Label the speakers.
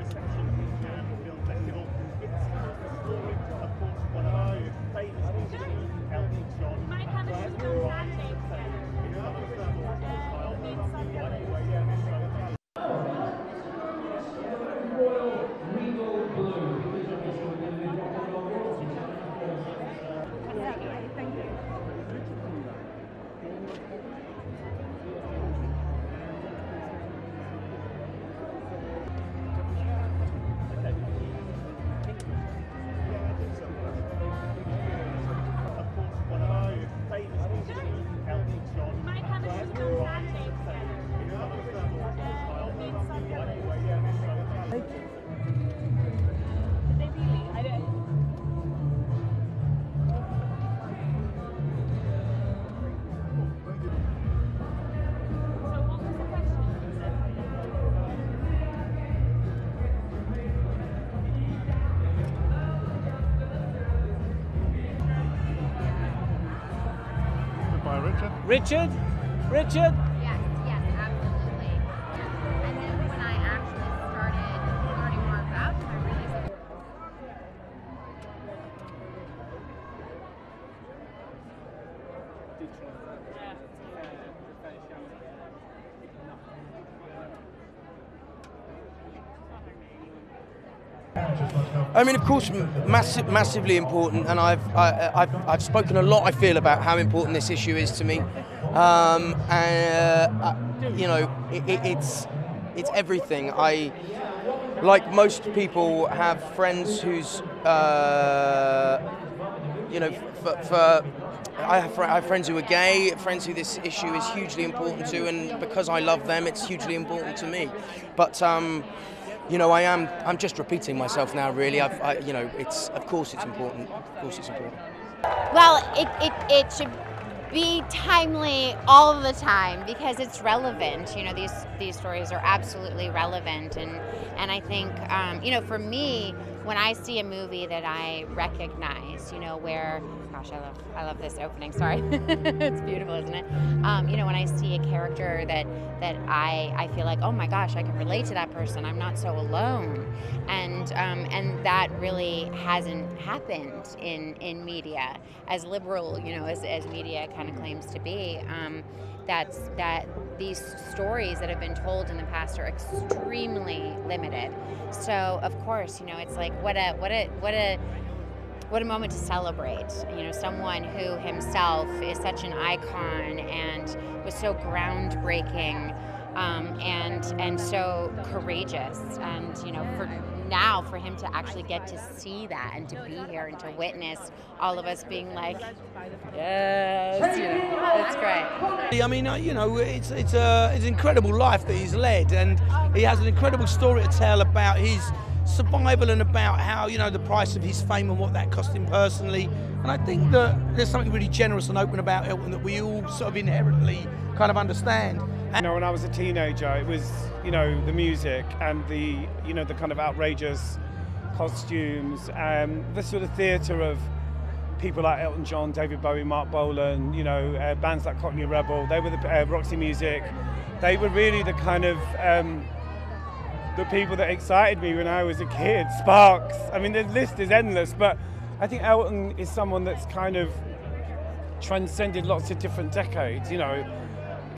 Speaker 1: reception Cannes Film Festival. Richard.
Speaker 2: Richard? Richard?
Speaker 3: I
Speaker 4: mean, of course, massive, massively important, and I've, I, I've, I've spoken a lot. I feel about how important this issue is to me, um, and uh, you know, it, it, it's, it's everything. I, like most people, have friends whose, uh, you know, for, for I have, I have friends who are gay, friends who this issue is hugely important to, and because I love them, it's hugely important to me. But um, you know, I am. I'm just repeating myself now. Really, I've, I, you know, it's of course it's important. Of course it's important.
Speaker 3: Well, it, it, it should be timely all the time because it's relevant. You know, these these stories are absolutely relevant, and and I think um, you know, for me, when I see a movie that I recognize, you know, where gosh, I love I love this opening. Sorry, it's beautiful, isn't it? Um, you know, when I see a character that that I I feel like, oh my gosh, I can relate to that person. I'm not so alone, and um, and that really hasn't happened in in media as liberal, you know, as as media kind of claims to be. Um, that's that these stories that have been told in the past are extremely limited. So of course, you know, it's like what a what a what a what a moment to celebrate. You know, someone who himself is such an icon and was so groundbreaking um, and and so courageous. And you know, for now, for him to actually get to see that and to be here and to witness all of us being like, yes, you know, great.
Speaker 2: I mean, uh, you know, it's it's a it's an incredible life that he's led, and he has an incredible story to tell about his survival and about how you know the price of his fame and what that cost him personally. And I think that there's something really generous and open about Elton that we all sort of inherently kind of understand.
Speaker 5: You know, when I was a teenager, it was you know the music and the you know the kind of outrageous costumes, and the sort of theatre of people like Elton John, David Bowie, Marc Bolan, you know, uh, bands like Cockney Rebel. They were the uh, Roxy Music. They were really the kind of um, the people that excited me when I was a kid. Sparks. I mean, the list is endless, but I think Elton is someone that's kind of transcended lots of different decades. You know,